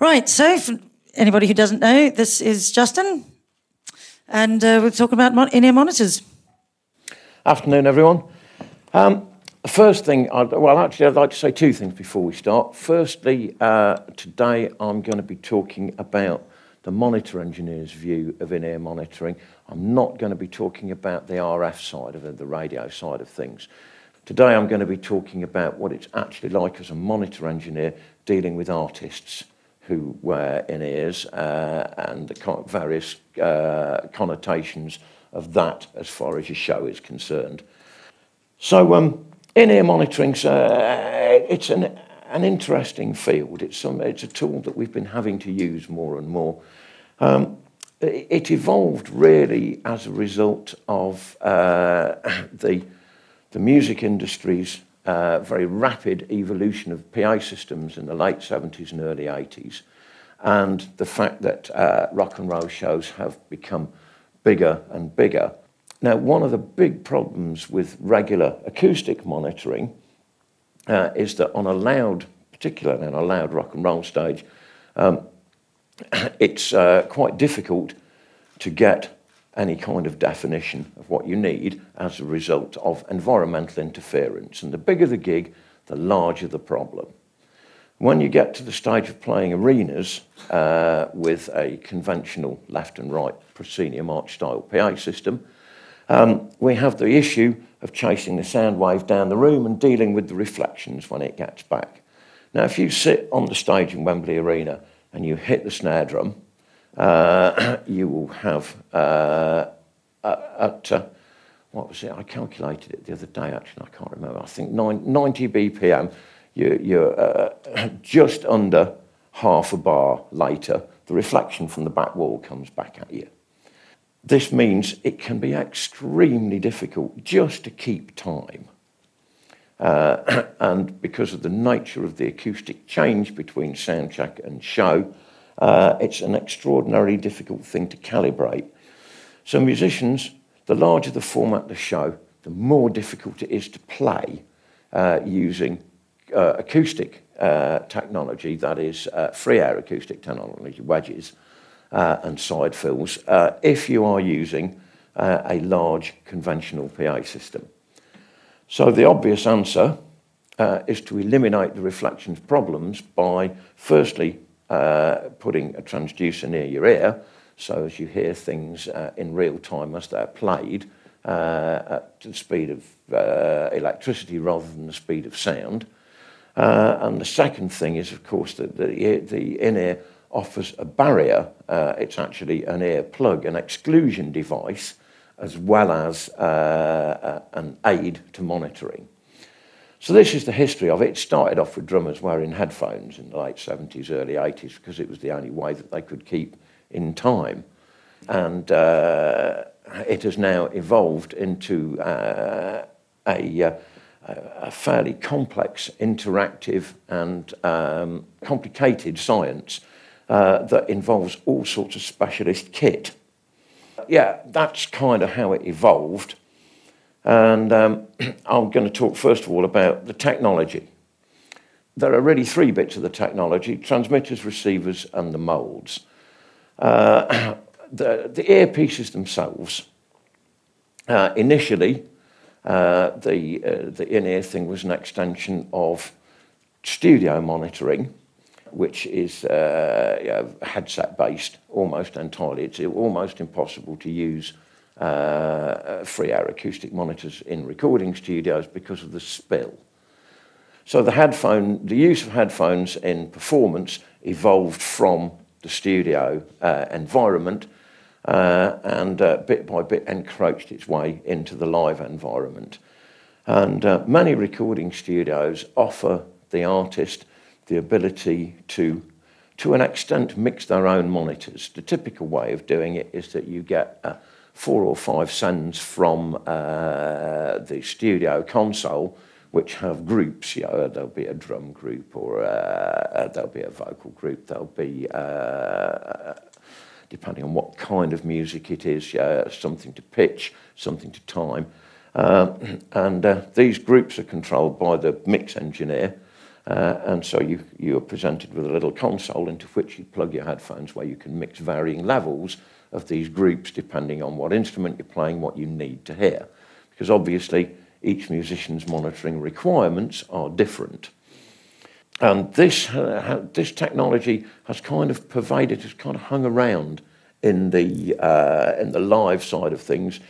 Right, so for anybody who doesn't know, this is Justin, and uh, we're talking about mon- in-ear monitors. Afternoon, everyone. Um, first thing, I'd, well, actually, I'd like to say two things before we start. Firstly, uh, today I'm going to be talking about the monitor engineer's view of in-ear monitoring. I'm not going to be talking about the RF side of it, the radio side of things. Today I'm going to be talking about what it's actually like as a monitor engineer dealing with artists who wear in-ears uh, and the various uh, connotations of that as far as your show is concerned. So um, in-ear monitoring, uh, it's an, an interesting field. It's, some, it's a tool that we've been having to use more and more. Um, it evolved really as a result of uh, the, the music industry's uh, very rapid evolution of PA systems in the late 70s and early 80s, and the fact that uh, rock and roll shows have become bigger and bigger. Now, one of the big problems with regular acoustic monitoring uh, is that on a loud, particularly on a loud rock and roll stage, um, it's uh, quite difficult to get any kind of definition of what you need as a result of environmental interference. And the bigger the gig, the larger the problem. When you get to the stage of playing arenas uh, with a conventional left and right proscenium arch style PA system, um, we have the issue of chasing the sound wave down the room and dealing with the reflections when it gets back. Now, if you sit on the stage in Wembley Arena and you hit the snare drum, uh, you will have uh, at, uh, what was it? I calculated it the other day, actually, I can't remember. I think 90 BPM, you, you're uh, just under half a bar later, the reflection from the back wall comes back at you. This means it can be extremely difficult just to keep time. Uh, and because of the nature of the acoustic change between soundcheck and show, uh, it's an extraordinarily difficult thing to calibrate. So, musicians, the larger the format the show, the more difficult it is to play uh, using uh, acoustic uh, technology, that is, uh, free air acoustic technology, wedges uh, and side fills, if you are using a large conventional PA system. So, the obvious answer is to eliminate the reflections problems by firstly uh, putting a transducer near your ear, so as you hear things uh, in real time as they're played uh, at the speed of uh, electricity rather than the speed of sound. And the second thing is, of course, that the, the in-ear offers a barrier. it's actually an ear plug, an exclusion device, as well as an aid to monitoring. So this is the history of it. It started off with drummers wearing headphones in the late 70s, early 80s, because it was the only way that they could keep in time. And uh, it has now evolved into uh, a, uh, a, fairly complex, interactive, and um, complicated science uh, that involves all sorts of specialist kit. Yeah, that's kind of how it evolved. And um, I'm going to talk first of all about the technology. There are really three bits of the technology transmitters, receivers, and the molds. Uh, the, the earpieces themselves, uh, initially, uh, the, uh, the in ear thing was an extension of studio monitoring, which is uh, headset based almost entirely. It's almost impossible to use uh, free air acoustic monitors in recording studios because of the spill. So the headphone, the use of headphones in performance evolved from the studio uh, environment uh, and uh, bit by bit encroached its way into the live environment. And uh, many recording studios offer the artist the ability to, to an extent, mix their own monitors. The typical way of doing it is that you get four or five sends from uh, the studio console, which have groups. You know, there'll be a drum group, or uh, uh there'll be a vocal group. There'll be, uh, depending on what kind of music it is, something to pitch, something to time. Um, and uh, these groups are controlled by the mix engineer. Uh, and so you, you are presented with a little console into which you plug your headphones where you can mix varying levels of these groups depending on what instrument you're playing, what you need to hear. Because obviously each musician's monitoring requirements are different. And this, uh, this technology has kind of pervaded, has kind of hung around in the, uh, in the live side of things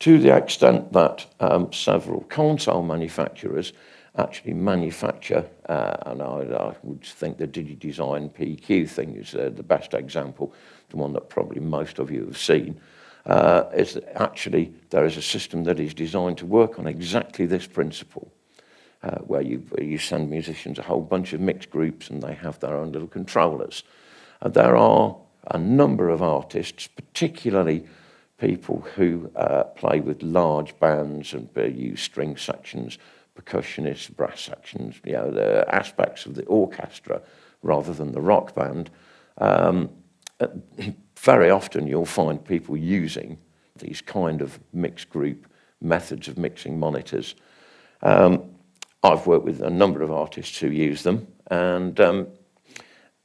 to the extent that um, several console manufacturers actually manufacture, uh, and I, I, would think the DigiDesign PQ thing is uh, the best example, the one that probably most of you have seen, uh, is that actually there is a system that is designed to work on exactly this principle, uh, where, you, you send musicians a whole bunch of mixed groups and they have their own little controllers. And there are a number of artists, particularly people who uh, play with large bands and use string sections, percussionists, brass sections, you know, the aspects of the orchestra rather than the rock band. Um, very often you'll find people using these kind of mixed group methods of mixing monitors. Um, I've worked with a number of artists who use them, and um,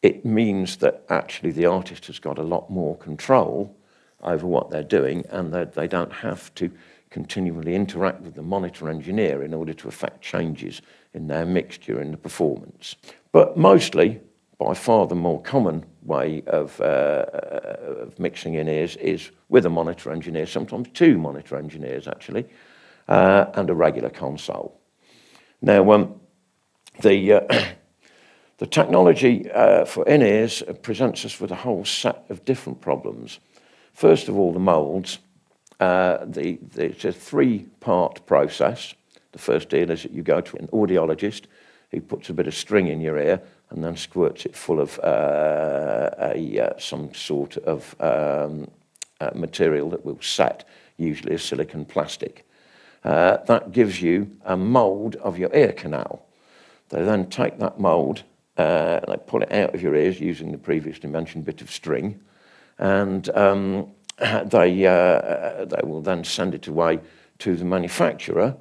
it means that actually the artist has got a lot more control over what they're doing and that they don't have to continually interact with the monitor engineer in order to effect changes in their mixture in the performance. But mostly, by far the more common way of, uh, of mixing in ears is with a monitor engineer, sometimes two monitor engineers actually, uh, and a regular console. Now, um, the, uh, the technology uh, for in-ears presents us with a whole set of different problems. First of all, the molds. Uh, the, the, it's a three-part process. The first deal is that you go to an audiologist who puts a bit of string in your ear and then squirts it full of uh, a, uh, some sort of um, uh, material that will set, usually a silicon plastic. Uh, that gives you a mould of your ear canal. They then take that mould and they pull it out of your ears using the previously mentioned bit of string, and um, they, uh, they will then send it away to the manufacturer,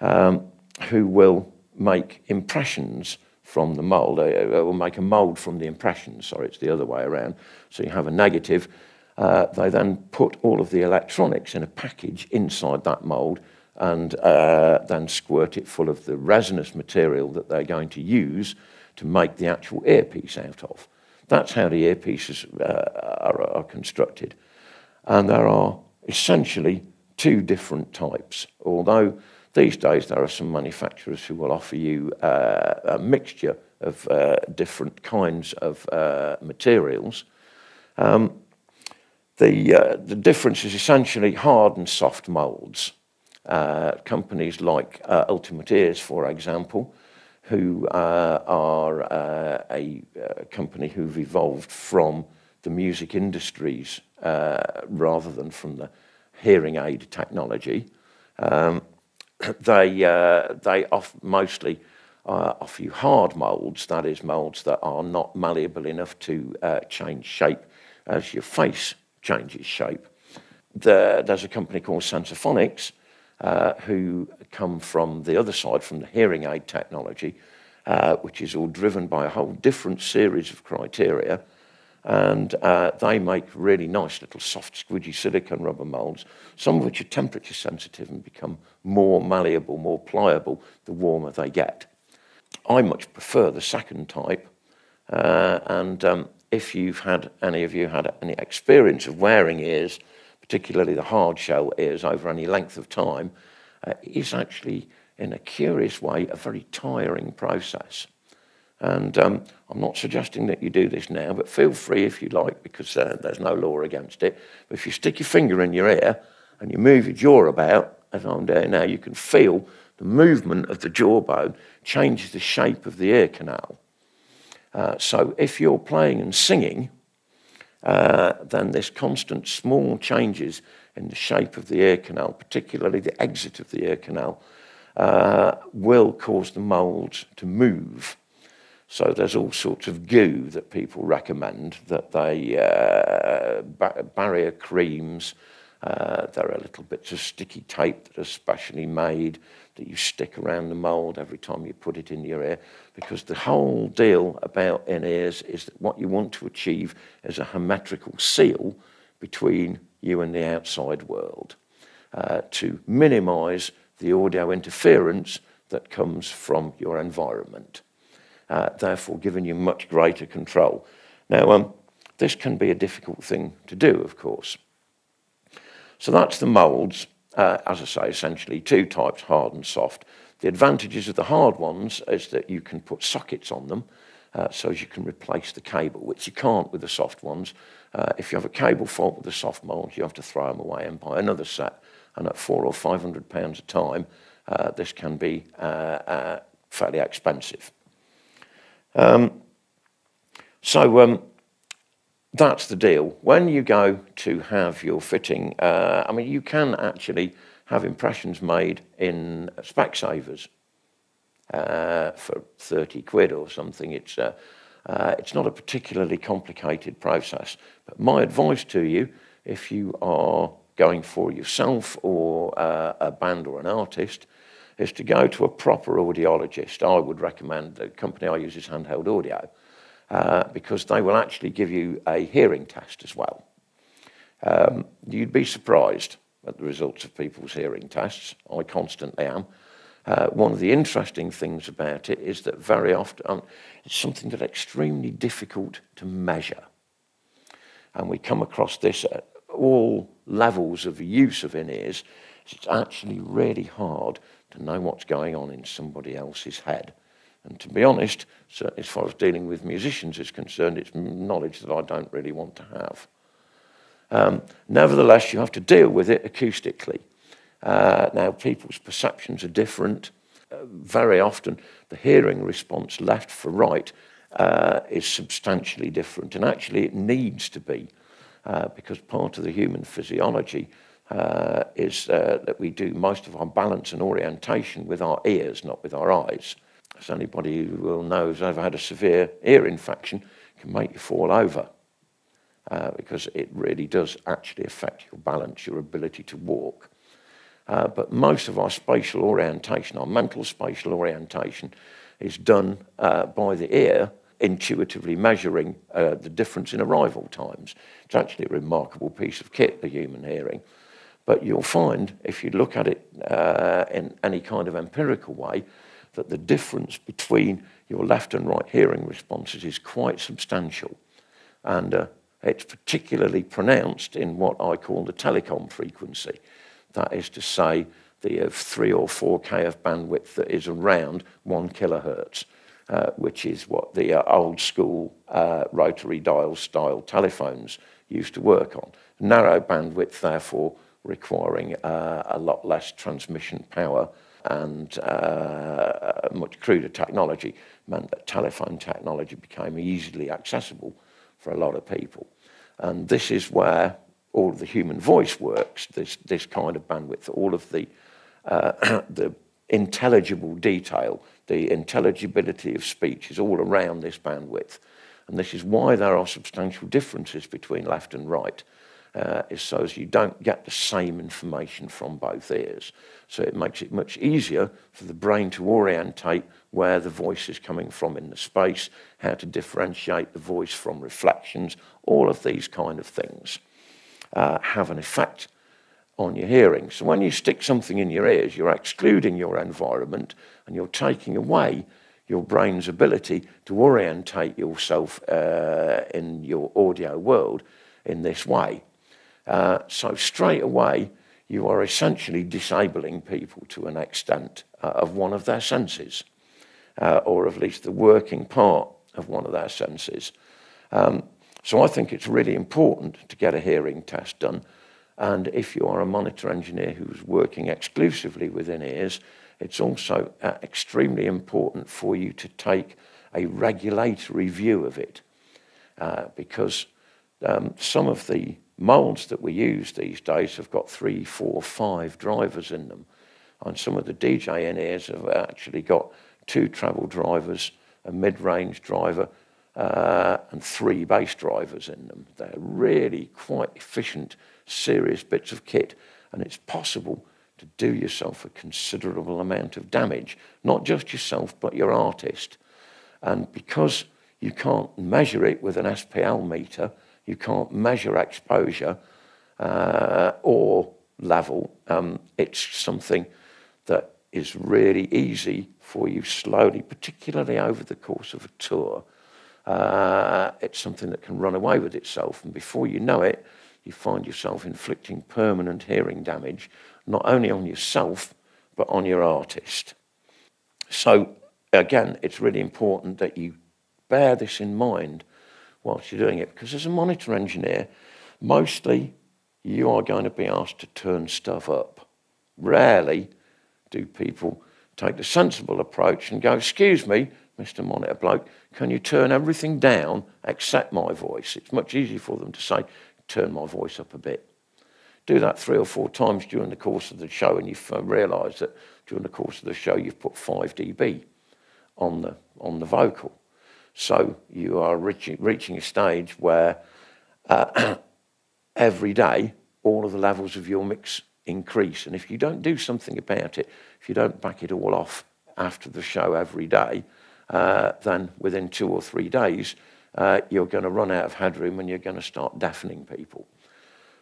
um, who will make impressions from the mould. They will make a mould from the impressions. Sorry, it's the other way around. So you have a negative. Uh, they then put all of the electronics in a package inside that mould and uh, then squirt it full of the resinous material that they're going to use to make the actual earpiece out of. That's how the earpieces uh, are, are constructed. And there are essentially two different types, although these days, there are some manufacturers who will offer you uh, a mixture of uh, different kinds of uh, materials. Um, the, uh, the difference is essentially hard and soft moulds. Uh, companies like uh, Ultimate Ears, for example, who are a, a, company who've evolved from the music industries rather than from the hearing aid technology. Um, they, uh, they off mostly uh, offer you hard moulds, that is, moulds that are not malleable enough to uh, change shape as your face changes shape. The, there's a company called Sensaphonics uh, who come from the other side, from the hearing aid technology, uh, which is all driven by a whole different series of criteria and uh, they make really nice little soft squidgy silicone rubber molds, some of which are temperature sensitive and become more malleable, more pliable the warmer they get. I much prefer the second type, uh, and um, if you've had any of you had any experience of wearing ears, particularly the hard shell ears over any length of time, uh, is actually in a curious way a very tiring process. And um, I'm not suggesting that you do this now, but feel free if you like, because uh, there's no law against it. But if you stick your finger in your ear and you move your jaw about, as I'm doing now, you can feel the movement of the jawbone changes the shape of the ear canal. Uh, so if you're playing and singing, uh, then this constant small changes in the shape of the ear canal, particularly the exit of the ear canal, uh, will cause the mould to move. So there's all sorts of goo that people recommend that they uh, ba barrier creams, Uh, there are little bits of sticky tape that are specially made that you stick around the mould every time you put it in your ear. Because the whole deal about in-ears is that what you want to achieve is a hermetical seal between you and the outside world uh, to minimise the audio interference that comes from your environment, uh, therefore giving you much greater control. Now, um, this can be a difficult thing to do, of course. So that's the moulds, uh, as I say, essentially two types, hard and soft. The advantages of the hard ones is that you can put sockets on them, uh, so as you can replace the cable, which you can't with the soft ones. Uh, if you have a cable fault with the soft molds, you have to throw them away and buy another set. And at four or five hundred pounds a time, uh, this can be uh, uh, fairly expensive. Um, so um, that's the deal. When you go to have your fitting, uh, I mean, you can actually have impressions made in Specsavers uh, for 30 quid or something. It's, uh, uh, it's not a particularly complicated process. But my advice to you, if you are going for yourself or uh, a band or an artist, is to go to a proper audiologist. I would recommend the company I use is Handheld Audio. Uh, because they will actually give you a hearing test as well. Um, you'd be surprised at the results of people's hearing tests. I constantly am. Uh, one of the interesting things about it is that very often um, it's something that's extremely difficult to measure. And we come across this at all levels of use of in-ears. It's actually really hard to know what's going on in somebody else's head. And to be honest, as far as dealing with musicians is concerned, it's knowledge that I don't really want to have. Um, nevertheless, you have to deal with it acoustically. Uh, now, people's perceptions are different. Uh, very often, the hearing response left for right uh, is substantially different, and actually, it needs to be uh, because part of the human physiology uh, is uh, that we do most of our balance and orientation with our ears, not with our eyes as anybody who will know who's ever had a severe ear infection, can make you fall over uh, because it really does actually affect your balance, your ability to walk. Uh, but most of our spatial orientation, our mental spatial orientation, is done uh, by the ear intuitively measuring uh, the difference in arrival times. It's actually a remarkable piece of kit, the human hearing. But you'll find, if you look at it uh, in any kind of empirical way, that the difference between your left and right hearing responses is quite substantial. And uh, it's particularly pronounced in what I call the telecom frequency. That is to say, the uh, 3 or 4 kf bandwidth that is around 1 kilohertz, uh, which is what the uh, old school uh, rotary dial style telephones used to work on. Narrow bandwidth, therefore, requiring uh, a lot less transmission power and uh, much cruder technology meant that telephone technology became easily accessible for a lot of people. And this is where all of the human voice works, this, this kind of bandwidth, all of the, uh, the intelligible detail, the intelligibility of speech is all around this bandwidth. And this is why there are substantial differences between left and right uh, is so as you don't get the same information from both ears. So it makes it much easier for the brain to orientate where the voice is coming from in the space, how to differentiate the voice from reflections, all of these kind of things uh, have an effect on your hearing. So when you stick something in your ears, you're excluding your environment and you're taking away your brain's ability to orientate yourself uh, in your audio world in this way. Uh, so straight away, you are essentially disabling people to an extent uh, of one of their senses, uh, or at least the working part of one of their senses. Um, so I think it's really important to get a hearing test done. And if you are a monitor engineer who's working exclusively within ears, it's also uh, extremely important for you to take a regulatory view of it. Uh, because um, some of the Moulds that we use these days have got three, four, five drivers in them. And some of the DJ in-ears have actually got two treble drivers, a mid-range driver, uh, and three bass drivers in them. They're really quite efficient serious bits of kit, and it's possible to do yourself a considerable amount of damage, not just yourself, but your artist. And because you can't measure it with an SPL meter, you can't measure exposure uh, or level, um, it's something that is really easy for you slowly, particularly over the course of a tour. Uh, it's something that can run away with itself, and before you know it, you find yourself inflicting permanent hearing damage, not only on yourself, but on your artist. So, again, it's really important that you bear this in mind whilst you're doing it, because as a monitor engineer, mostly you are going to be asked to turn stuff up. Rarely do people take the sensible approach and go, Excuse me, Mr. Monitor Bloke, can you turn everything down except my voice? It's much easier for them to say, Turn my voice up a bit. Do that three or four times during the course of the show, and you've uh, that during the course of the show you've put 5 dB on the, on the vocal. So you are reaching, reaching a stage where uh, every day all of the levels of your mix increase. And if you don't do something about it, if you don't back it all off after the show every day, uh, then within two or three days, uh, you're going to run out of headroom and you're going to start deafening people.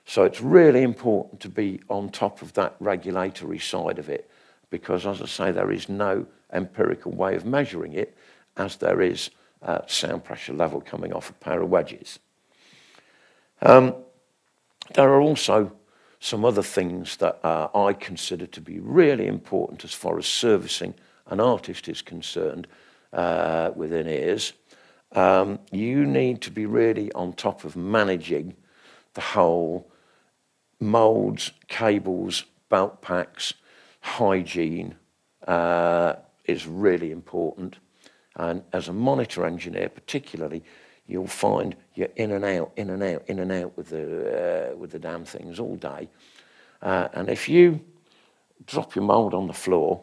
So it's really important to be on top of that regulatory side of it because, as I say, there is no empirical way of measuring it as there is uh, sound pressure level coming off a pair of wedges. Um, there are also some other things that uh, I consider to be really important as far as servicing an artist is concerned uh, within ears. Um, you need to be really on top of managing the whole molds, cables, belt packs, hygiene uh, is really important. And as a monitor engineer, particularly, you'll find you're in and out, in and out, in and out with the, uh, with the damn things all day. Uh, and if you drop your mould on the floor,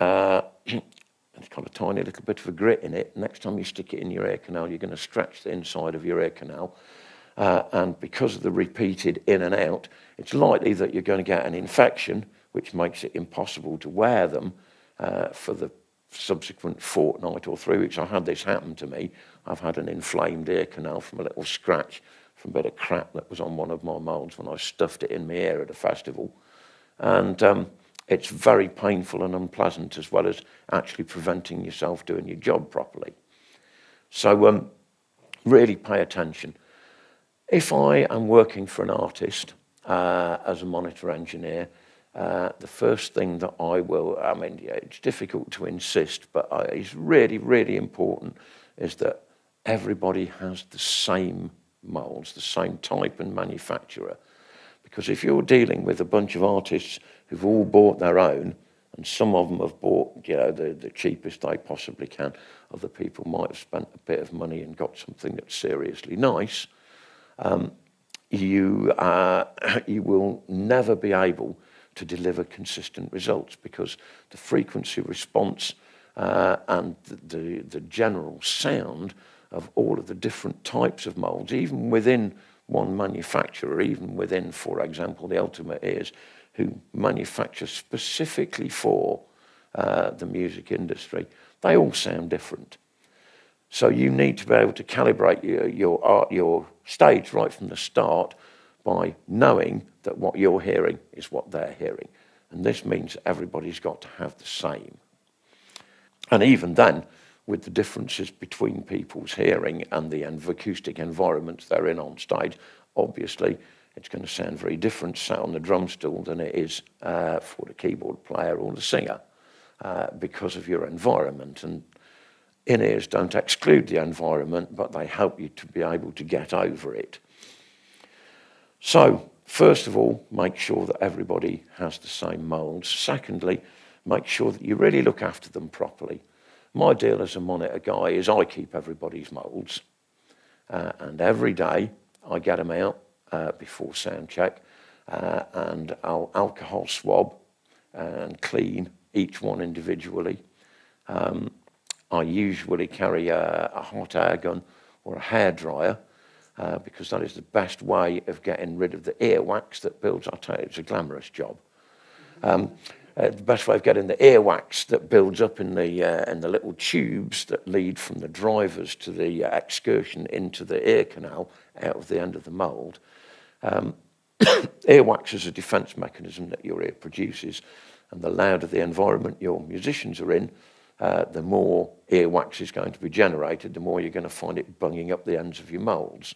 uh, it's got a tiny little bit of a grit in it. Next time you stick it in your ear canal, you're going to scratch the inside of your ear canal. Uh, and because of the repeated in and out, it's likely that you're going to get an infection, which makes it impossible to wear them uh, for the subsequent fortnight or three weeks. I had this happen to me. I've had an inflamed ear canal from a little scratch from a bit of crap that was on one of my moulds when I stuffed it in my ear at a festival. And um, it's very painful and unpleasant, as well as actually preventing yourself doing your job properly. So, um, really pay attention. If I am working for an artist uh, as a monitor engineer, uh, the first thing that I will, I mean, yeah, it's difficult to insist, but I, it's really, really important is that everybody has the same moulds, the same type and manufacturer. Because if you're dealing with a bunch of artists who've all bought their own, and some of them have bought, you know, the, the cheapest they possibly can, other people might have spent a bit of money and got something that's seriously nice, um, you, uh, you will never be able to deliver consistent results because the frequency response uh, and the, the, general sound of all of the different types of molds, even within one manufacturer, even within, for example, the Ultimate Ears, who manufacture specifically for uh, the music industry, they all sound different. So you need to be able to calibrate your, your, art, your stage right from the start by knowing that what you're hearing is what they're hearing. And this means everybody's got to have the same. And even then, with the differences between people's hearing and the acoustic environments they're in on stage, obviously it's going to sound very different sound on the drum stool than it is uh, for the keyboard player or the singer uh, because of your environment. And in ears don't exclude the environment, but they help you to be able to get over it. So, first of all, make sure that everybody has the same moulds. Secondly, make sure that you really look after them properly. My deal as a monitor guy is I keep everybody's moulds, uh, and every day I get them out uh, before sound check, uh, and I'll alcohol swab and clean each one individually. Um, I usually carry a, a hot air gun or a hair dryer uh, because that is the best way of getting rid of the earwax that builds. I'll tell you, it's a glamorous job. Um, uh, the best way of getting the earwax that builds up in the, uh, in the little tubes that lead from the drivers to the uh, excursion into the ear canal out of the end of the mould. Um, earwax is a defence mechanism that your ear produces, and the louder the environment your musicians are in, uh, the more earwax is going to be generated, the more you're going to find it bunging up the ends of your moulds.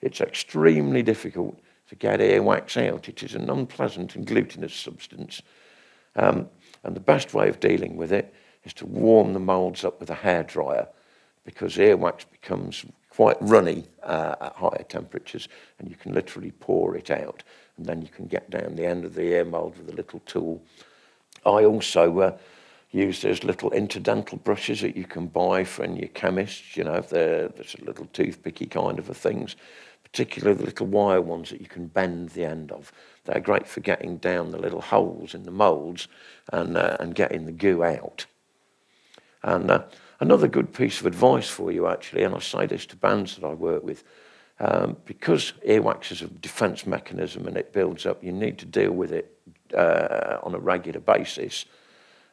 It's extremely difficult to get earwax out. It is an unpleasant and glutinous substance. Um, and the best way of dealing with it is to warm the moulds up with a hairdryer because earwax becomes quite runny uh, at higher temperatures and you can literally pour it out and then you can get down the end of the ear mould with a little tool. I also uh, use those little interdental brushes that you can buy from your chemist, you know, they're, there's a little toothpicky kind of a things, particularly the little wire ones that you can bend the end of. They're great for getting down the little holes in the moulds and, uh, and getting the goo out. And uh, another good piece of advice for you, actually, and I say this to bands that I work with, um, because earwax is a defence mechanism and it builds up, you need to deal with it uh, on a regular basis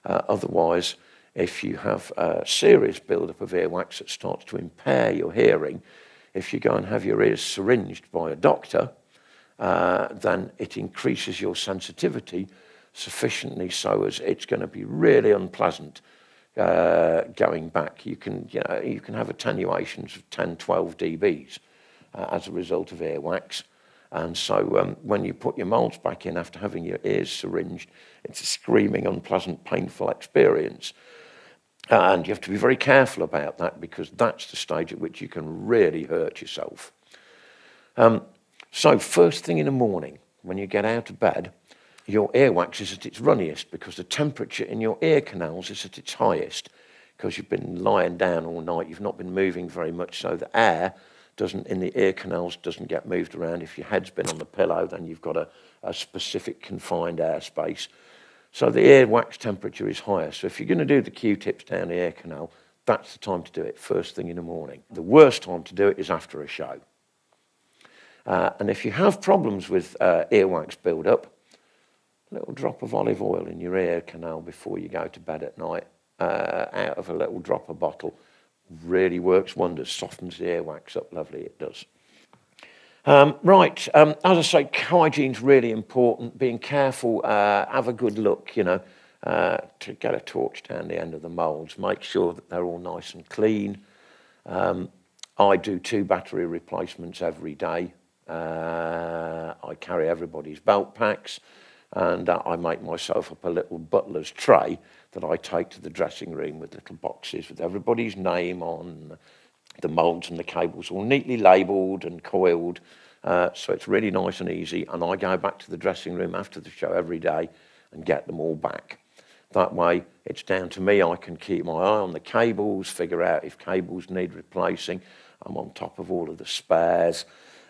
uh, otherwise, if you have a serious buildup of earwax that starts to impair your hearing, if you go and have your ears syringed by a doctor, uh, then it increases your sensitivity sufficiently so as it's going to be really unpleasant uh, going back. You can, you know, you can have attenuations of 10, 12 dBs uh, as a result of earwax. And so um, when you put your moulds back in after having your ears syringed, it's a screaming, unpleasant, painful experience. And you have to be very careful about that because that's the stage at which you can really hurt yourself. Um, so, first thing in the morning, when you get out of bed, your earwax is at its runniest because the temperature in your ear canals is at its highest because you've been lying down all night, you've not been moving very much, so the air doesn't in the ear canals doesn't get moved around. If your head's been on the pillow, then you've got a, a specific confined airspace. So the ear wax temperature is higher. So if you're going to do the Q-tips down the ear canal, that's the time to do it, first thing in the morning. The worst time to do it is after a show. Uh, and if you have problems with uh, earwax build-up, a little drop of olive oil in your ear canal before you go to bed at night, uh, out of a little dropper bottle, really works wonders, softens the earwax up lovely, it does. Um, right, um, as I say, hygiene's really important. Being careful, uh, have a good look, you know, uh, to get a torch down the end of the moulds. Make sure that they're all nice and clean. Um, I do two battery replacements every day. Uh, I carry everybody's belt packs and uh, I make myself up a little butler's tray that I take to the dressing room with little boxes with everybody's name on, the moulds and the cables all neatly labelled and coiled. Uh, so it's really nice and easy. And I go back to the dressing room after the show every day and get them all back. That way, it's down to me. I can keep my eye on the cables, figure out if cables need replacing. I'm on top of all of the spares.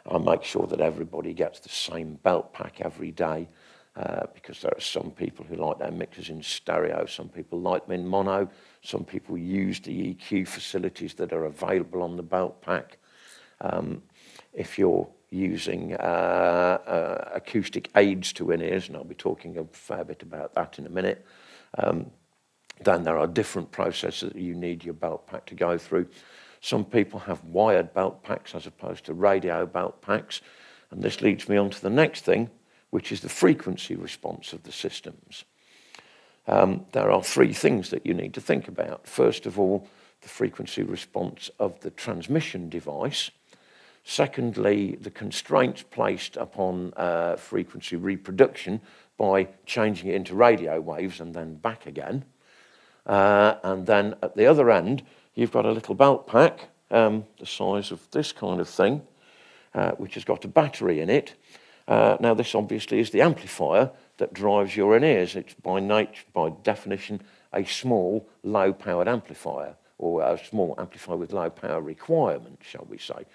I make sure that everybody gets the same belt pack every day. Uh, because there are some people who like their mixers in stereo, some people like them in mono, some people use the EQ facilities that are available on the belt pack. Um, if you're using uh, uh, acoustic aids to in-ears, and I'll be talking a fair bit about that in a minute, um, then there are different processes that you need your belt pack to go through. Some people have wired belt packs as opposed to radio belt packs, and this leads me on to the next thing, which is the frequency response of the systems. Um, there are three things that you need to think about. First of all, the frequency response of the transmission device. Secondly, the constraints placed upon uh, frequency reproduction by changing it into radio waves and then back again. Uh, and then at the other end, you've got a little belt pack, um, the size of this kind of thing, uh, which has got a battery in it. Uh, now, this obviously is the amplifier that drives your in-ears. It's by nature, by definition, a small, low-powered amplifier, or a small amplifier with low power requirement, shall we say.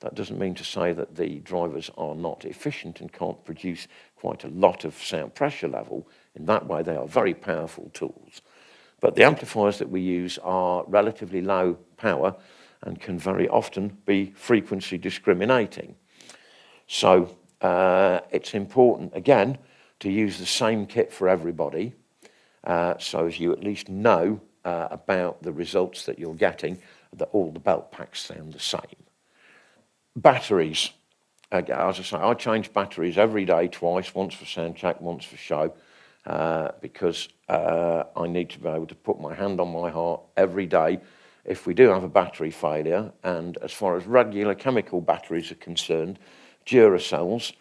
That doesn't mean to say that the drivers are not efficient and can't produce quite a lot of sound pressure level. In that way, they are very powerful tools. But the amplifiers that we use are relatively low power, and can very often be frequency discriminating. So uh, it's important, again, to use the same kit for everybody uh, so as you at least know uh, about the results that you're getting, that all the belt packs sound the same. Batteries. as I say, I change batteries every day, twice, once for sound check, once for show, uh, because uh, I need to be able to put my hand on my heart every day if we do have a battery failure. And as far as regular chemical batteries are concerned, Duracells,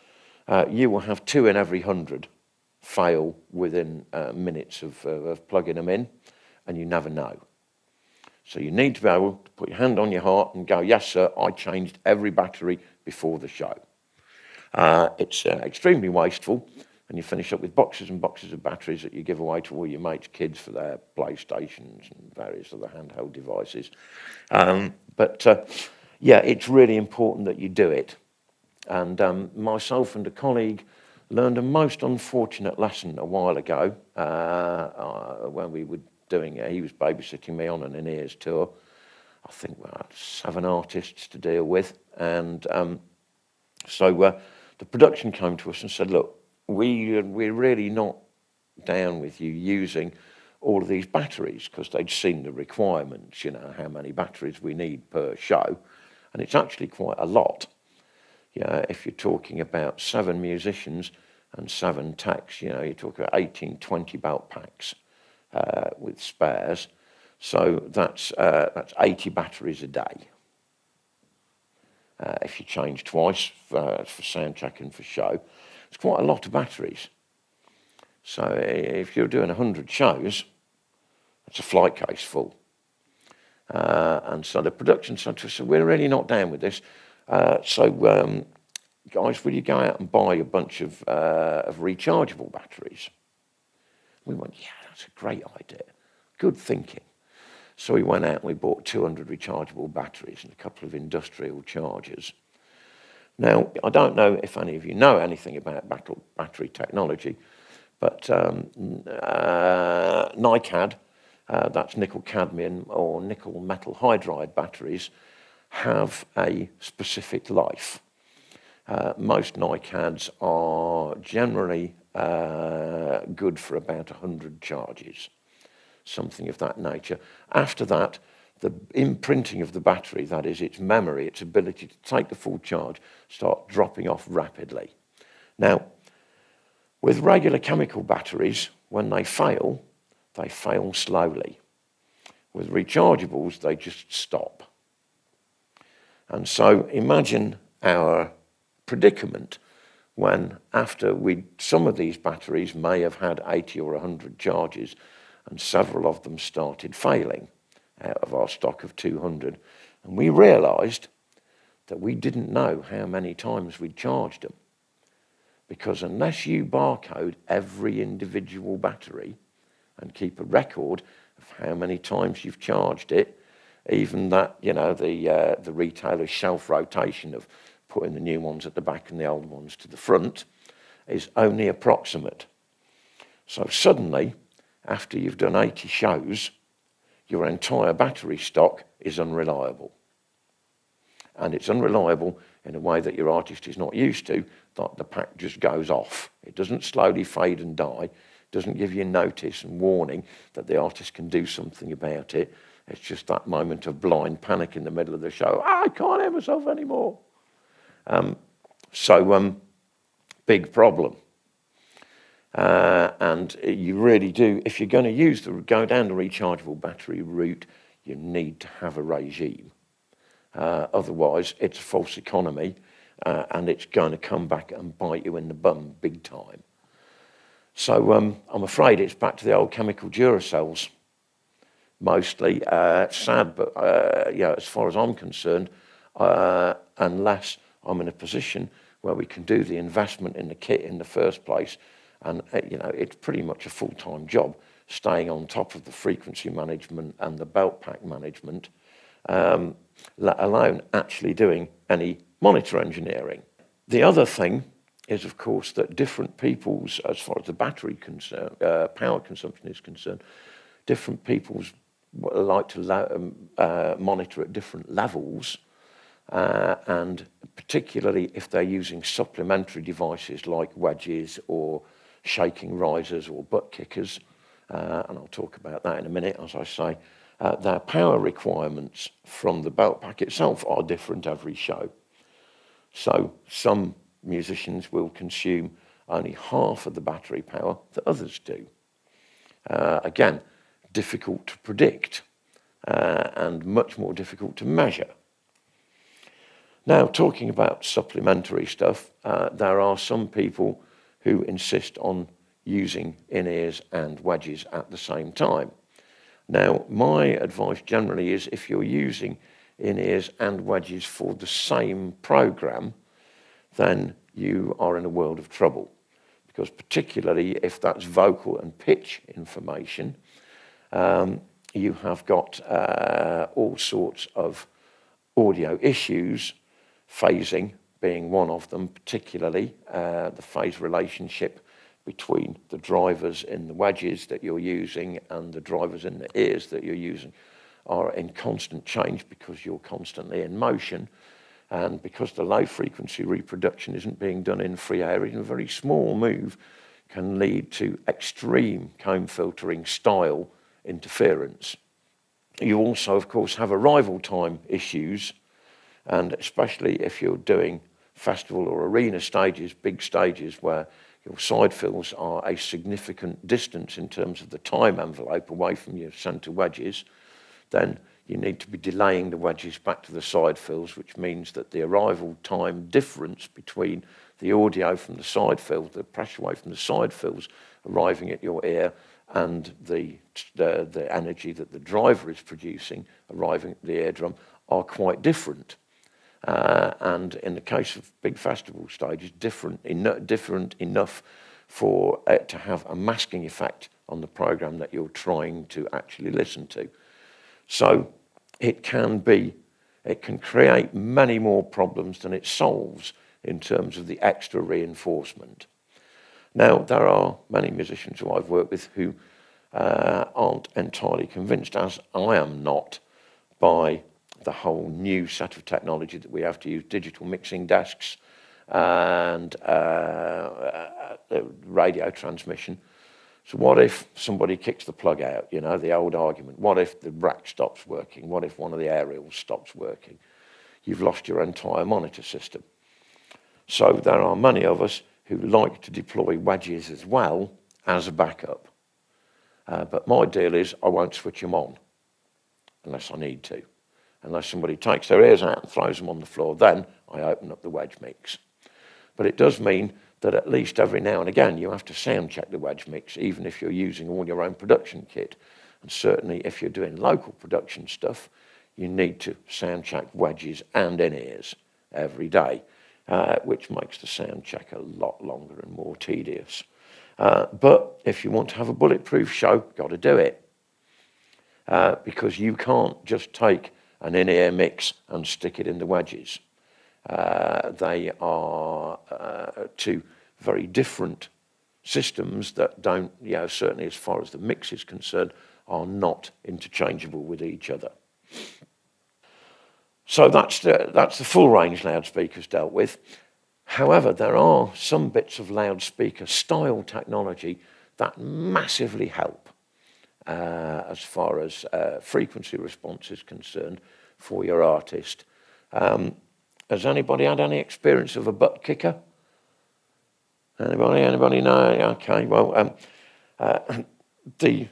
uh, you will have two in every hundred fail within uh, minutes of, uh, of plugging them in, and you never know. So you need to be able to put your hand on your heart and go, yes, sir, I changed every battery before the show. Uh, it's uh, extremely wasteful, and you finish up with boxes and boxes of batteries that you give away to all your mates' kids for their PlayStations and various other handheld devices. Um, but uh, yeah, it's really important that you do it. And um, myself and a colleague learned a most unfortunate lesson a while ago uh, uh, when we were doing it. He was babysitting me on an in-ears tour. I think we had seven artists to deal with. And um, so uh, the production came to us and said, look, we, we're really not down with you using all of these batteries because they'd seen the requirements, you know, how many batteries we need per show. And it's actually quite a lot. Yeah, if you're talking about seven musicians and seven techs, you know, you're talking about 18, 20 belt packs uh, with spares. So that's, uh, that's 80 batteries a day. Uh, if you change twice for, for sound check and for show, it's quite a lot of batteries. So if you're doing 100 shows, that's a flight case full. Uh, and so the production said, we're really not down with this. Uh, so, um, guys, will you go out and buy a bunch of, uh, of rechargeable batteries? We went, yeah, that's a great idea. Good thinking. So we went out and we bought 200 rechargeable batteries and a couple of industrial chargers. Now, I don't know if any of you know anything about battery technology, but um, uh, NiCad, uh, that's nickel cadmium or nickel metal hydride batteries, have a specific life. Uh, most NiCads are generally uh, good for about 100 charges, something of that nature. After that, the imprinting of the battery, that is its memory, its ability to take the full charge, start dropping off rapidly. Now, with regular chemical batteries, when they fail, they fail slowly. With rechargeables, they just stop. And so imagine our predicament when after we some of these batteries may have had 80 or 100 charges and several of them started failing out of our stock of 200 and we realized that we didn't know how many times we'd charged them. Because unless you barcode every individual battery and keep a record of how many times you've charged it even that, you know, the, uh, the retailer's shelf rotation of putting the new ones at the back and the old ones to the front is only approximate. So suddenly, after you've done 80 shows, your entire battery stock is unreliable. And it's unreliable in a way that your artist is not used to, that the pack just goes off. It doesn't slowly fade and die, doesn't give you notice and warning that the artist can do something about it. It's just that moment of blind panic in the middle of the show. I can't hear myself anymore. Um, so, um, big problem. Uh, and you really do, if you're going to use the, go down the rechargeable battery route, you need to have a regime. Uh, otherwise, it's a false economy uh, and it's going to come back and bite you in the bum big time. So um, I'm afraid it's back to the old chemical Duracells mostly. Uh, sad, but uh, yeah, as far as I'm concerned, uh, unless I'm in a position where we can do the investment in the kit in the first place, and uh, you know, it's pretty much a full-time job, staying on top of the frequency management and the belt pack management, um, let alone actually doing any monitor engineering. The other thing is, of course, that different people's, as far as the battery concern, uh, power consumption is concerned, different people's like to um, uh, monitor at different levels, uh, and particularly if they're using supplementary devices like wedges or shaking risers or butt kickers, uh, and I'll talk about that in a minute, as I say, uh, their power requirements from the belt pack itself are different every show. So some musicians will consume only half of the battery power that others do. Uh, again, difficult to predict uh, and much more difficult to measure. Now, talking about supplementary stuff, uh, there are some people who insist on using in-ears and wedges at the same time. Now, my advice generally is if you're using in-ears and wedges for the same program, then you are in a world of trouble. Because particularly if that's vocal and pitch information, um, you have got uh, all sorts of audio issues, phasing being one of them, particularly uh, the phase relationship between the drivers in the wedges that you're using and the drivers in the ears that you're using are in constant change because you're constantly in motion. And because the low frequency reproduction isn't being done in free air, even a very small move can lead to extreme comb filtering style interference. You also, of course, have arrival time issues, and especially if you're doing festival or arena stages, big stages where your side fills are a significant distance in terms of the time envelope away from your centre wedges, then you need to be delaying the wedges back to the side fills, which means that the arrival time difference between the audio from the side fill, the pressure wave from the side fills arriving at your ear, and the, the, the energy that the driver is producing arriving at the eardrum are quite different. Uh, and in the case of big festival stages, different, en different enough for it to have a masking effect on the program that you're trying to actually listen to. So it can be, it can create many more problems than it solves in terms of the extra reinforcement. Now, there are many musicians who I've worked with who uh, aren't entirely convinced, as I am not, by the whole new set of technology that we have to use digital mixing desks and uh, uh, radio transmission. So, what if somebody kicks the plug out? You know, the old argument. What if the rack stops working? What if one of the aerials stops working? You've lost your entire monitor system. So, there are many of us who like to deploy wedges as well as a backup. Uh, but my deal is I won't switch them on unless I need to unless somebody takes their ears out and throws them on the floor, then I open up the wedge mix. But it does mean that at least every now and again you have to sound check the wedge mix, even if you're using all your own production kit. And certainly if you're doing local production stuff, you need to sound check wedges and in ears every day, uh, which makes the sound check a lot longer and more tedious. Uh, but if you want to have a bulletproof show, got to do it. Uh, because you can't just take an in-ear mix and stick it in the wedges. Uh, they are uh, two very different systems that don't, you know, certainly as far as the mix is concerned, are not interchangeable with each other. So that's the, that's the full range loudspeakers dealt with. However, there are some bits of loudspeaker style technology that massively help uh, as far as uh, frequency response is concerned for your artist. Um, has anybody had any experience of a butt kicker? Anybody? Anybody know? Okay, well, um, uh, the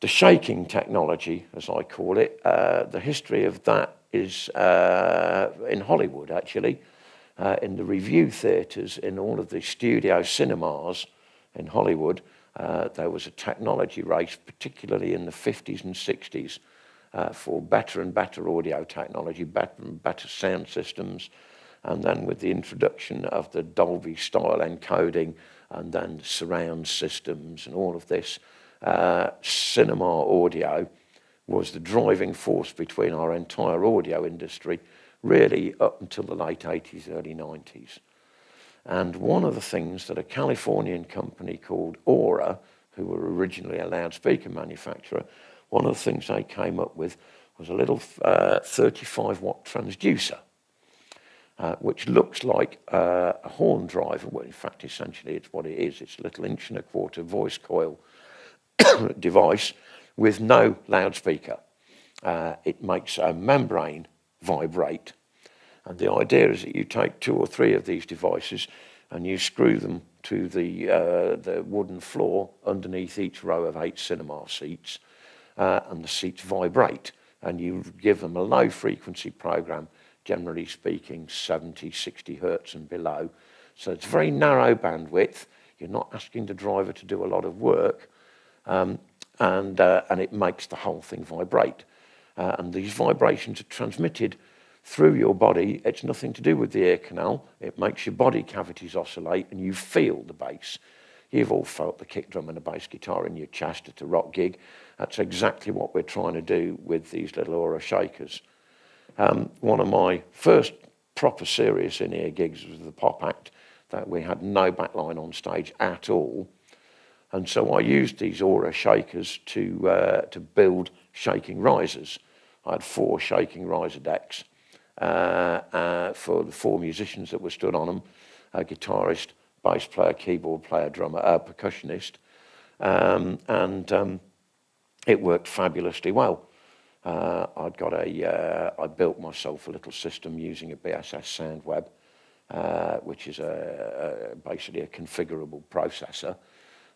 the shaking technology, as I call it, uh, the history of that is uh, in Hollywood, actually, uh, in the review theatres, in all of the studio cinemas in Hollywood. Uh, there was a technology race, particularly in the 50s and 60s, uh, for better and better audio technology, better and better sound systems. And then with the introduction of the Dolby style encoding and then surround systems and all of this, uh, cinema audio was the driving force between our entire audio industry, really up until the late 80s, early 90s. And one of the things that a Californian company called Aura, who were originally a loudspeaker manufacturer, one of the things they came up with was a little uh, 35 watt transducer, uh, which looks like uh, a horn driver. Well, in fact, essentially, it's what it is. It's a little inch and a quarter voice coil device with no loudspeaker. Uh, it makes a membrane vibrate. And the idea is that you take two or three of these devices and you screw them to the, uh, the wooden floor underneath each row of eight cinema seats, uh, and the seats vibrate. And you give them a low frequency program, generally speaking, 70, 60 hertz and below. So it's very narrow bandwidth. You're not asking the driver to do a lot of work, um, and, uh, and it makes the whole thing vibrate. Uh, and these vibrations are transmitted through your body. It's nothing to do with the ear canal. It makes your body cavities oscillate and you feel the bass. You've all felt the kick drum and the bass guitar in your chest at a rock gig. That's exactly what we're trying to do with these little Aura shakers. Um, one of my first proper serious in-ear gigs was the Pop Act, that we had no backline on stage at all. And so I used these Aura shakers to, uh, to build shaking risers. I had four shaking riser decks uh, uh, for the four musicians that were stood on them, a guitarist, bass player, keyboard player, drummer, a percussionist. Um, and um, it worked fabulously well. Uh, I'd got a, uh, I built myself a little system using a BSS SoundWeb, uh, which is a, a, basically a configurable processor.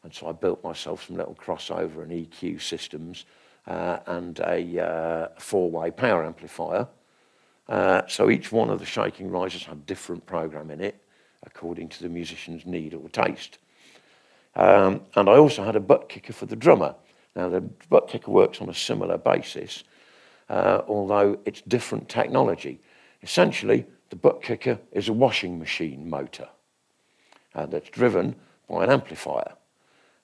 And so I built myself some little crossover and EQ systems uh, and a uh, four-way power amplifier. Uh, so each one of the shaking risers had different program in it according to the musician's need or taste. Um, and I also had a butt kicker for the drummer. Now the butt kicker works on a similar basis, uh, although it's different technology. Essentially, the butt kicker is a washing machine motor uh, that's driven by an amplifier.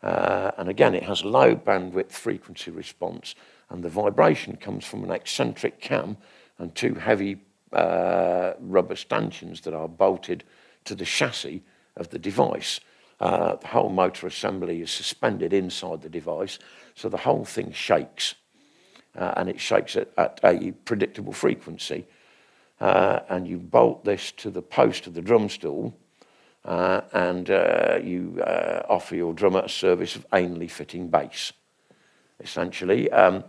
Uh, and again, it has low bandwidth frequency response, and the vibration comes from an eccentric cam and two heavy uh, rubber stanchions that are bolted to the chassis of the device. Uh, the whole motor assembly is suspended inside the device, so the whole thing shakes. Uh, and it shakes at, at a predictable frequency. Uh, and you bolt this to the post of the drum stool, uh, and uh, you offer your drummer a service of anally fitting bass, essentially. Um,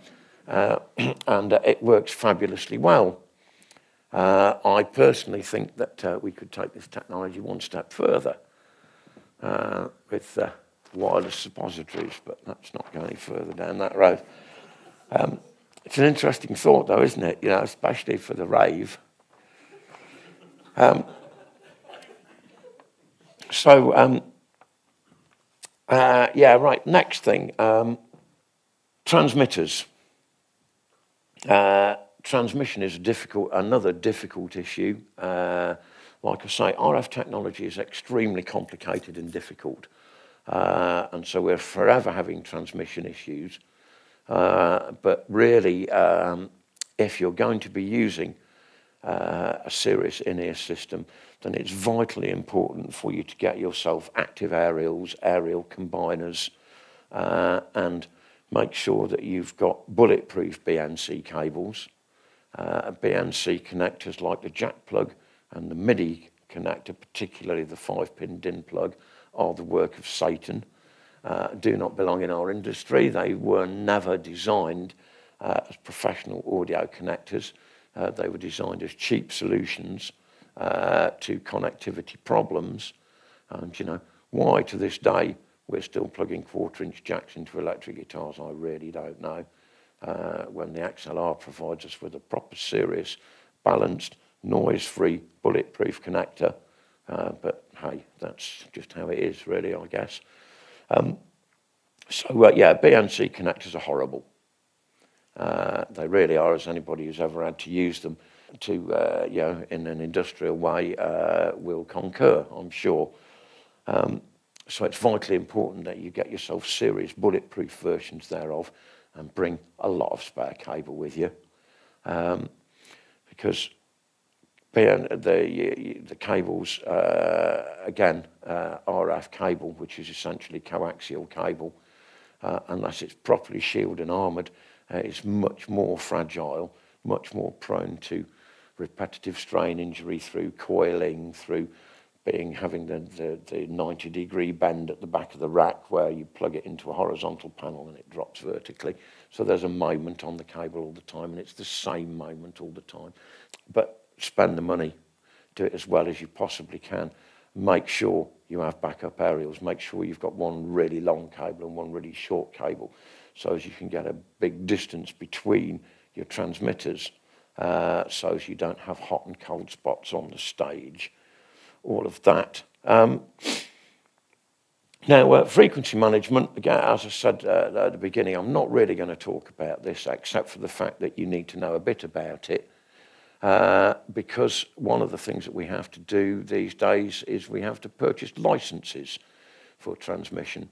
uh, and uh, it works fabulously well. Uh, I personally think that uh, we could take this technology one step further uh, with uh, wireless suppositories, but let's not go any further down that road. Um, it's an interesting thought, though, isn't it? You know, especially for the rave. Um, so, um, yeah, right. Next thing, um, transmitters. Uh, transmission is difficult, another difficult issue. Uh, like I say, RF technology is extremely complicated and difficult. Uh, and so we're forever having transmission issues. Uh, but really, um, if you're going to be using uh, a serious in-ear system, then it's vitally important for you to get yourself active aerials, aerial combiners, uh, and make sure that you've got bulletproof BNC cables, uh, BNC connectors like the jack plug and the MIDI connector, particularly the five-pin DIN plug, are the work of Satan. Uh, do not belong in our industry. They were never designed uh, as professional audio connectors. Uh, they were designed as cheap solutions uh, to connectivity problems. And, you know, why to this day we're still plugging quarter inch jacks into electric guitars, I really don't know. Uh, when the XLR provides us with a proper, serious, balanced, noise-free, bulletproof connector. Uh, but hey, that's just how it is, really, I guess. Um, so uh, yeah, BNC connectors are horrible. Uh, they really are, as anybody who's ever had to use them to, uh, you know, in an industrial way, uh, will concur, I'm sure. Um, so it's vitally important that you get yourself serious bulletproof versions thereof and bring a lot of spare cable with you. Um, because the, the cables, uh, again, uh, RF cable, which is essentially coaxial cable, uh, unless it's properly shielded and armoured, uh, is much more fragile, much more prone to repetitive strain injury through coiling, through being having the, the, the 90 degree bend at the back of the rack where you plug it into a horizontal panel and it drops vertically. So there's a moment on the cable all the time and it's the same moment all the time. But spend the money, do it as well as you possibly can. Make sure you have backup aerials. Make sure you've got one really long cable and one really short cable so as you can get a big distance between your transmitters uh, so as you don't have hot and cold spots on the stage all of that. Um, now, uh, frequency management, again, as I said uh, at the beginning, I'm not really going to talk about this except for the fact that you need to know a bit about it. Uh, because one of the things that we have to do these days is we have to purchase licenses for transmission.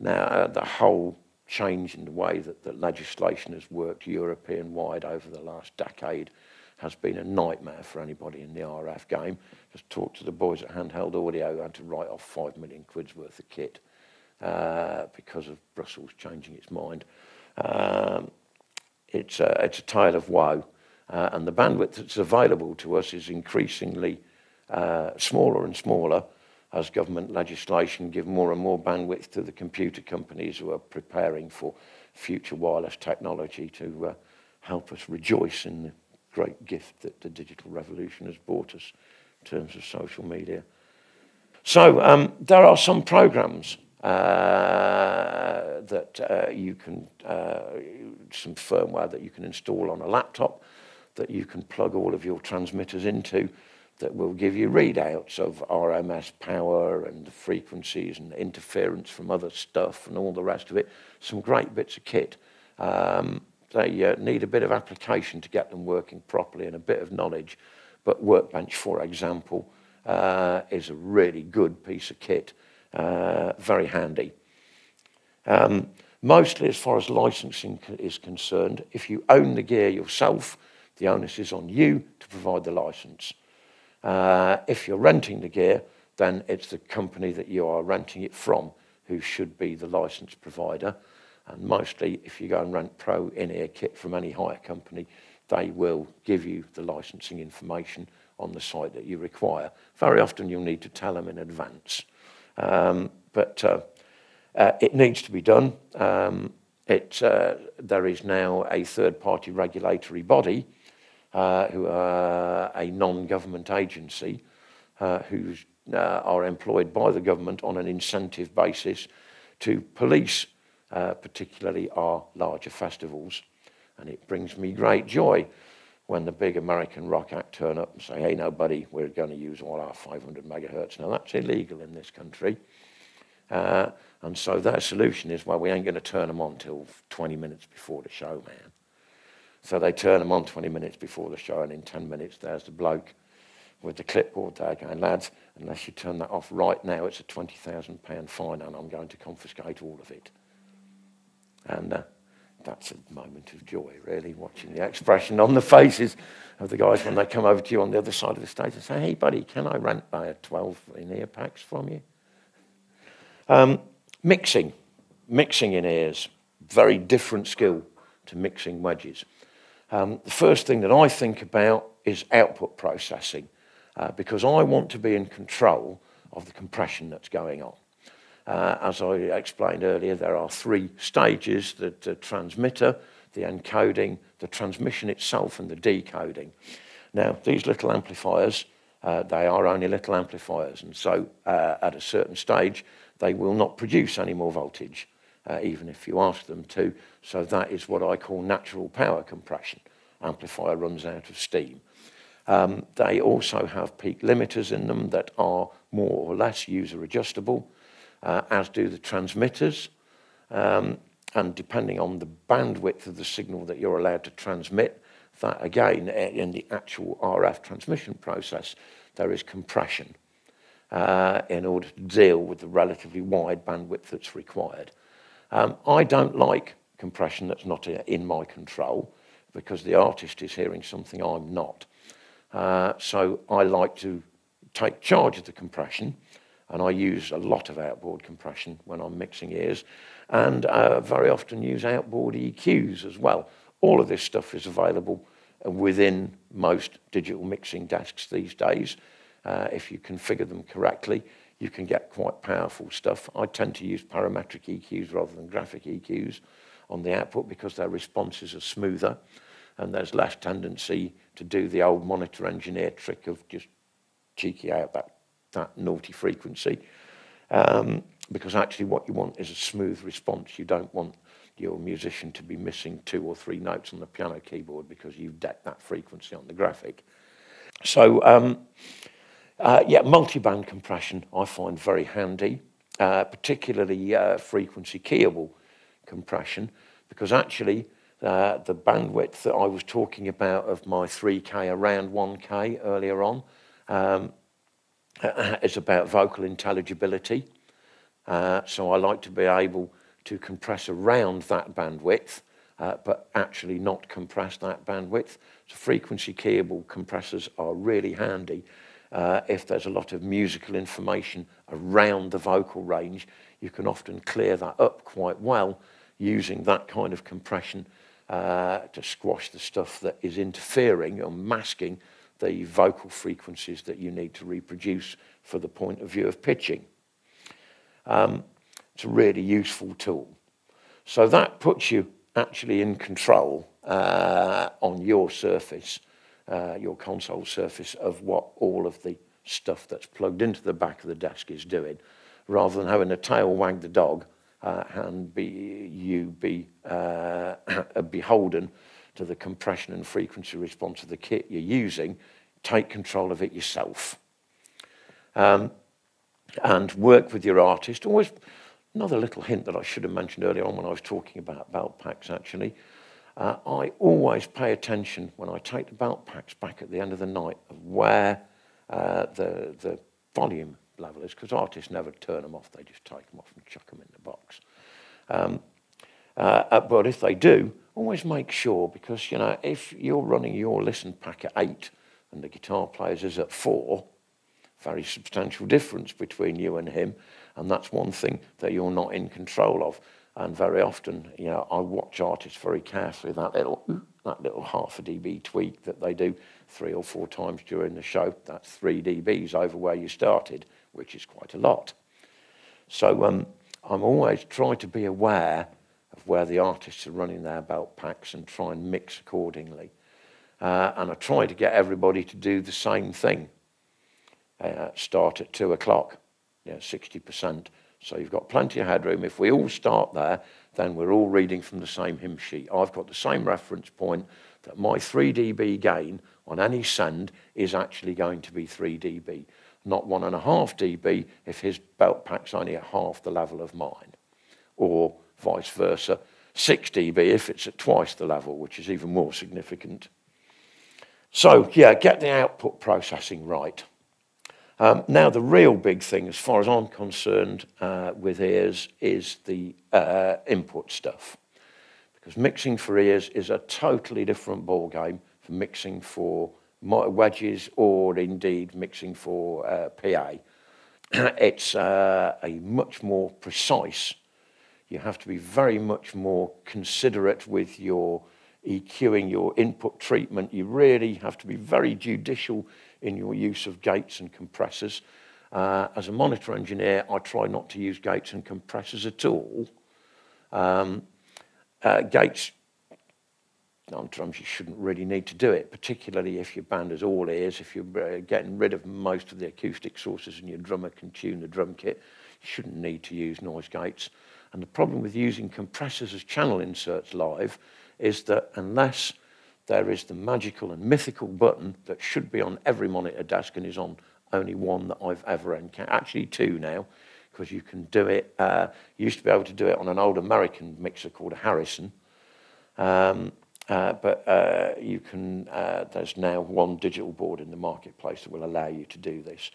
Now, uh, the whole change in the way that the legislation has worked European wide over the last decade has been a nightmare for anybody in the RF game. Just talk to the boys at Handheld Audio who had to write off five million quid's worth of kit uh, because of Brussels changing its mind. Um, it's, a, it's a tale of woe. Uh, and the bandwidth that's available to us is increasingly uh, smaller and smaller as government legislation give more and more bandwidth to the computer companies who are preparing for future wireless technology to uh, help us rejoice in the great gift that the digital revolution has brought us in terms of social media. So um, there are some programs uh, that uh, you can, uh, some firmware that you can install on a laptop that you can plug all of your transmitters into that will give you readouts of RMS power and the frequencies and interference from other stuff and all the rest of it. Some great bits of kit. Um, they uh, need a bit of application to get them working properly and a bit of knowledge. But Workbench, for example, uh, is a really good piece of kit, uh, very handy. Um, mostly, as far as licensing is concerned, if you own the gear yourself, the onus is on you to provide the license. Uh, if you're renting the gear, then it's the company that you are renting it from who should be the license provider. And mostly, if you go and rent pro in-ear kit from any hire company, they will give you the licensing information on the site that you require. Very often, you'll need to tell them in advance. Um, but uh, uh, it needs to be done. Um, it, uh, there is now a third-party regulatory body uh, who are a non-government agency uh, who uh, are employed by the government on an incentive basis to police uh, particularly our larger festivals. And it brings me great joy when the big American rock act turn up and say, hey, no, buddy, we're going to use all our 500 megahertz. Now, that's illegal in this country. Uh, and so their solution is, well, we ain't going to turn them on till 20 minutes before the show, man. So they turn them on 20 minutes before the show, and in 10 minutes, there's the bloke with the clipboard there going, lads, unless you turn that off right now, it's a £20,000 fine, and I'm going to confiscate all of it. And uh, that's a moment of joy, really, watching the expression on the faces of the guys when they come over to you on the other side of the stage and say, hey, buddy, can I rent a 12 in-ear packs from you? Um, mixing. Mixing in ears. Very different skill to mixing wedges. Um, the first thing that I think about is output processing uh, because I want to be in control of the compression that's going on. Uh, as I explained earlier, there are three stages, the, the, transmitter, the encoding, the transmission itself, and the decoding. Now, these little amplifiers, uh, they are only little amplifiers, and so uh, at a certain stage, they will not produce any more voltage, uh, even if you ask them to. So that is what I call natural power compression. Amplifier runs out of steam. Um, they also have peak limiters in them that are more or less user adjustable uh, as do the transmitters. Um, and depending on the bandwidth of the signal that you're allowed to transmit, that again, in the actual RF transmission process, there is compression uh, in order to deal with the relatively wide bandwidth that's required. Um, I don't like compression that's not in my control because the artist is hearing something I'm not. Uh, so I like to take charge of the compression and I use a lot of outboard compression when I'm mixing ears, and uh, very often use outboard EQs as well. All of this stuff is available within most digital mixing desks these days. Uh, if you configure them correctly, you can get quite powerful stuff. I tend to use parametric EQs rather than graphic EQs on the output because their responses are smoother and there's less tendency to do the old monitor engineer trick of just cheeky out that, that naughty frequency. Um, because actually what you want is a smooth response. You don't want your musician to be missing two or three notes on the piano keyboard because you've decked that frequency on the graphic. So, um, uh, yeah, multi-band compression I find very handy, uh, particularly uh, frequency keyable compression, because actually uh, the bandwidth that I was talking about of my 3K around 1K earlier on um, is about vocal intelligibility. Uh, so I like to be able to compress around that bandwidth, uh, but actually not compress that bandwidth. So frequency keyable compressors are really handy uh, if there's a lot of musical information around the vocal range. You can often clear that up quite well using that kind of compression uh, to squash the stuff that is interfering or masking the vocal frequencies that you need to reproduce for the point of view of pitching. Um, it's a really useful tool. So that puts you actually in control uh, on your surface, uh, your console surface, of what all of the stuff that's plugged into the back of the desk is doing, rather than having a tail wag the dog uh, and be, you be uh, beholden to the compression and frequency response of the kit you're using, take control of it yourself. Um, and work with your artist. Always another little hint that I should have mentioned earlier on when I was talking about belt packs actually. Uh, I always pay attention when I take the belt packs back at the end of the night of where uh, the, the volume level is, because artists never turn them off, they just take them off and chuck them in the box. Um, uh, uh but if they do, always make sure, because you know, if you're running your listen pack at eight and the guitar player's is at four, very substantial difference between you and him, and that's one thing that you're not in control of. And very often, you know, I watch artists very carefully. That little, that little half a dB tweak that they do three or four times during the show, that's three dBs over where you started, which is quite a lot. So um, I'm always trying to be aware of where the artists are running their belt packs and try and mix accordingly. Uh, and I try to get everybody to do the same thing uh, start at two o'clock, yeah, 60%. So you've got plenty of headroom. If we all start there, then we're all reading from the same hymn sheet. I've got the same reference point that my 3 dB gain on any send is actually going to be 3 dB, not 1.5 dB if his belt pack's only at half the level of mine, or vice versa, 6 dB if it's at twice the level, which is even more significant. So, yeah, get the output processing right. Um, now, the real big thing, as far as I'm concerned, uh, with ears is the uh, input stuff. Because mixing for ears is a totally different ballgame from mixing for wedges or indeed mixing for uh, PA. it's uh, a much more precise. You have to be very much more considerate with your EQing, your input treatment. You really have to be very judicial in your use of gates and compressors. Uh, as a monitor engineer, I try not to use gates and compressors at all. Um, uh, gates on drums, you shouldn't really need to do it, particularly if your band is all ears. If you're uh, getting rid of most of the acoustic sources and your drummer can tune the drum kit, you shouldn't need to use noise gates. And the problem with using compressors as channel inserts live is that unless there is the magical and mythical button that should be on every monitor desk and is on only one that I've ever encountered. Actually, two now, because you can do it. Uh, you used to be able to do it on an old American mixer called a Harrison. Um, uh, but uh, you can, uh, there's now one digital board in the marketplace that will allow you to do this.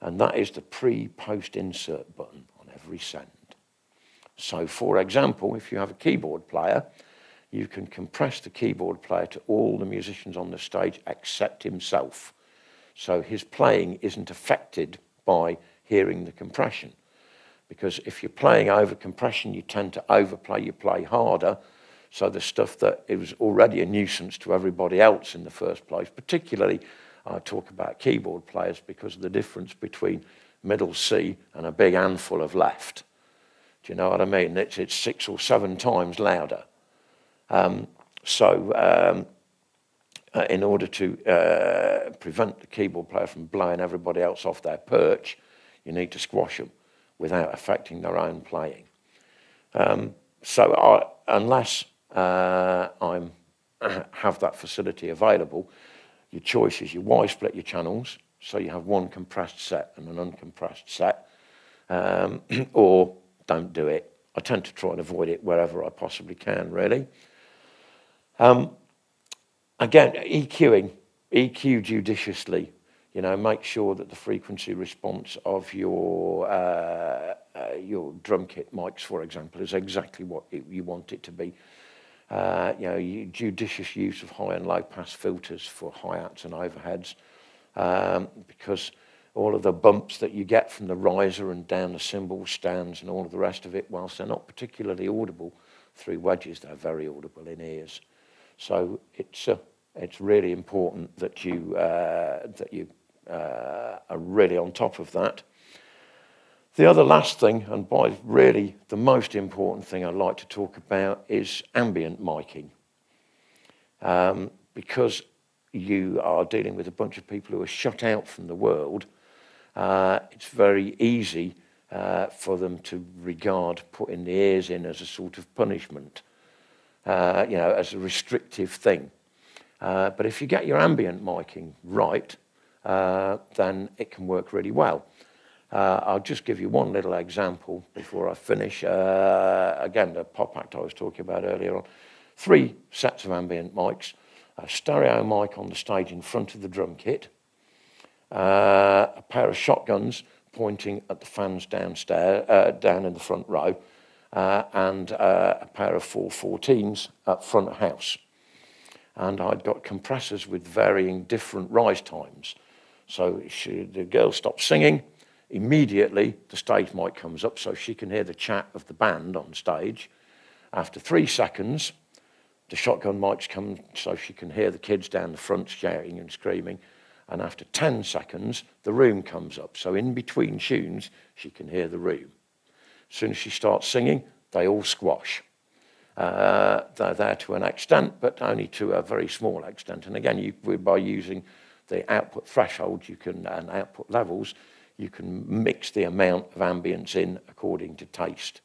And that is the pre-post insert button on every send. So for example, if you have a keyboard player, you can compress the keyboard player to all the musicians on the stage except himself. So his playing isn't affected by hearing the compression. Because if you're playing over compression, you tend to overplay, you play harder. So the stuff that it was already a nuisance to everybody else in the first place, particularly I talk about keyboard players because of the difference between middle C and a big handful of left. Do you know what I mean? It's, it's six or seven times louder. Um, so um, uh, in order to uh, prevent the keyboard player from blowing everybody else off their perch, you need to squash them without affecting their own playing. Um, so I, unless uh, I'm have that facility available, your choice is you Y split your channels, so you have one compressed set and an uncompressed set, um, or don't do it. I tend to try and avoid it wherever I possibly can, really. Um, again, EQing, EQ judiciously you know, make sure that the frequency response of your uh, uh, your drum kit mics, for example, is exactly what it, you want it to be. Uh, you know, you, judicious use of high and low pass filters for hi-hats and overheads, um, because all of the bumps that you get from the riser and down the cymbal stands and all of the rest of it, whilst they're not particularly audible through wedges, they're very audible in ears. So it's uh, it's really important that you uh, that you uh, are really on top of that. The other last thing, and by really the most important thing I'd like to talk about, is ambient miking. Um, because you are dealing with a bunch of people who are shut out from the world, uh, it's very easy uh, for them to regard putting the ears in as a sort of punishment, uh, you know, as a restrictive thing. Uh, but if you get your ambient miking right, uh, then it can work really well. Uh, I'll just give you one little example before I finish. Uh, again, the pop act I was talking about earlier on. Three sets of ambient mics, a stereo mic on the stage in front of the drum kit, uh, a pair of shotguns pointing at the fans downstairs, down in the front row, uh, and uh, a pair of 414s at front house. And I'd got compressors with varying different rise times. So she, the girl stops singing. Immediately, the stage mic comes up so she can hear the chat of the band on stage. After three seconds, the shotgun mics come so she can hear the kids down the front shouting and screaming. And after 10 seconds, the room comes up. So in between tunes, she can hear the room. As soon as she starts singing, they all squash. Uh, they're there to an extent, but only to a very small extent. And again, you, by using the output thresholds you can and output levels, you can mix the amount of ambience in according to taste.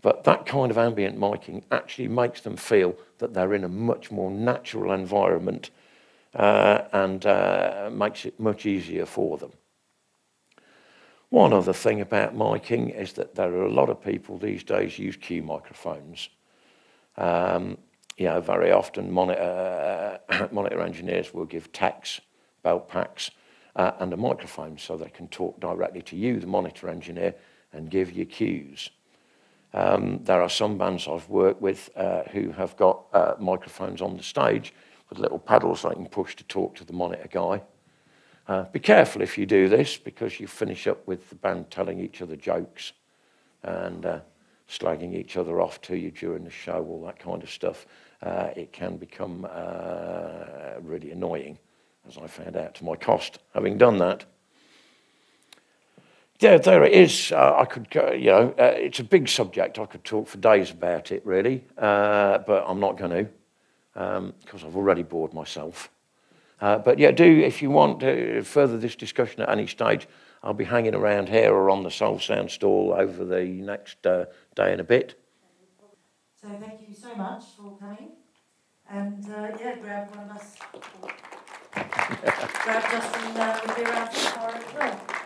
But that kind of ambient miking actually makes them feel that they're in a much more natural environment uh, and uh, makes it much easier for them. One other thing about miking is that there are a lot of people these days use cue microphones. Um, you know, very often monitor, uh, monitor engineers will give techs belt packs, uh, and a microphone so they can talk directly to you, the monitor engineer, and give you cues. Um, there are some bands I've worked with uh, who have got uh, microphones on the stage with little pedals they can push to talk to the monitor guy. Uh, be careful if you do this because you finish up with the band telling each other jokes and uh, slagging each other off to you during the show, all that kind of stuff. Uh, it can become uh, really annoying as I found out to my cost, having done that. Yeah, there it is. Uh, I could, you know, uh, it's a big subject. I could talk for days about it, really, but I'm not going to because um, I've already bored myself. Uh, but yeah, do if you want to further this discussion at any stage, I'll be hanging around here or on the Soulsound stall over the next uh, day and a bit. So thank you so much for coming, and uh, yeah, grab one of us. Grab Justin uh, would be around tomorrow as well.